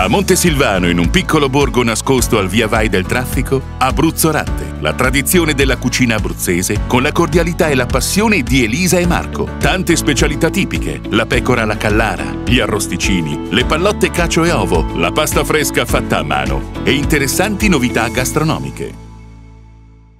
A Montesilvano, in un piccolo borgo nascosto al via vai del traffico, Abruzzo Ratte, la tradizione della cucina abruzzese con la cordialità e la passione di Elisa e Marco. Tante specialità tipiche, la pecora alla callara, gli arrosticini, le pallotte cacio e ovo, la pasta fresca fatta a mano e interessanti novità gastronomiche.